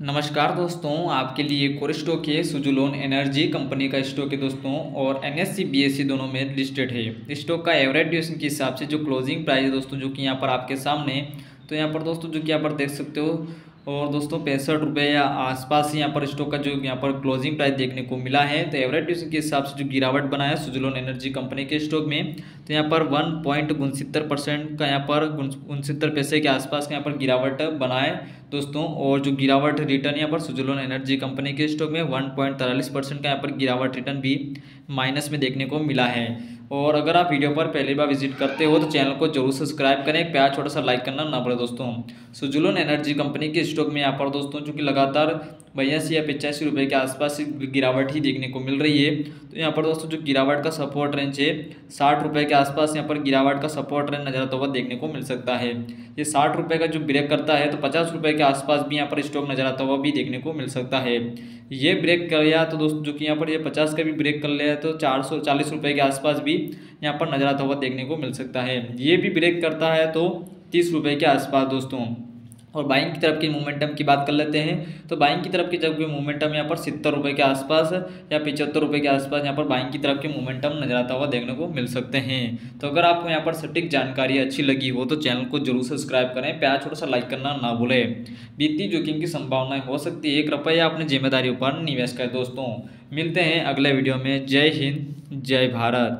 नमस्कार दोस्तों, आपके लिए कोरिस्टो के सुजुलोन एनर्जी कंपनी का स्टॉक है दोस्तों, और एन एस सी दोनों में लिस्टेड है। स्टॉक का एवरेज ड्यूशन के हिसाब से जो क्लोजिंग प्राइस है दोस्तों, जो कि यहाँ पर आपके सामने तो यहाँ पर दोस्तों, जो कि यहाँ पर देख सकते हो और दोस्तों, पैंसठ रुपये या आसपास यहाँ पर स्टॉक का जो यहाँ पर क्लोजिंग प्राइस देखने को मिला है तो एवरेज के हिसाब से जो गिरावट बना है सुजुलोन एनर्जी कंपनी के स्टॉक में तो यहाँ पर वन पॉइंट उनसत्तर परसेंट का यहाँ पर उनसत्तर पैसे के आसपास का यहाँ पर गिरावट बना है दोस्तों, और जो गिरावट रिटर्न यहाँ पर सुजलोन एनर्जी कंपनी के स्टॉक में वन पॉइंट का यहाँ पर गिरावट रिटर्न भी माइनस में देखने को मिला है। और अगर आप वीडियो पर पहली बार विज़िट करते हो तो चैनल को ज़रूर सब्सक्राइब करें। प्यार छोटा सा लाइक करना ना पड़े दोस्तों। सुजुलन एनर्जी कंपनी के स्टॉक में यहाँ पर दोस्तों चूँकि लगातार बयासी या पचासी रुपये के आसपास गिरावट ही देखने को मिल रही है। तो यहाँ पर दोस्तों, जो गिरावट का सपोर्ट रेंज है, साठ रुपये के आसपास यहाँ पर गिरावट का सपोर्ट रेंज नज़र आता हुआ देखने को मिल सकता है। ये साठ रुपये का जो ब्रेक करता है तो पचास रुपये के आसपास भी यहाँ पर स्टॉक नज़र आता हुआ भी देखने को मिल सकता है। ये ब्रेक कर लिया तो दोस्तों, जो कि यहाँ पर ये पचास का भी ब्रेक कर लिया तो चार सौ चालीस रुपये के आसपास भी यहाँ पर नज़र आता हुआ देखने को मिल सकता है। ये भी ब्रेक करता है तो तीस रुपये के आसपास दोस्तों। और बाइंग की तरफ़ की मोमेंटम की बात कर लेते हैं। तो बाइंग की तरफ़ की जब भी मोमेंटम यहाँ पर सत्तर रुपये के आसपास या पिचहत्तर रुपये के आसपास यहाँ पर बाइंग की तरफ़ की मोमेंटम नज़र आता हुआ देखने को मिल सकते हैं। तो अगर आपको यहाँ पर सटीक जानकारी अच्छी लगी हो तो चैनल को ज़रूर सब्सक्राइब करें। प्यार छोटा सा लाइक करना ना भूलें। वित्तीय जोखिम की संभावनाएँ हो सकती है। कृपया अपनी ज़िम्मेदारी पर निवेश करें दोस्तों। मिलते हैं अगले वीडियो में। जय हिंद, जय भारत।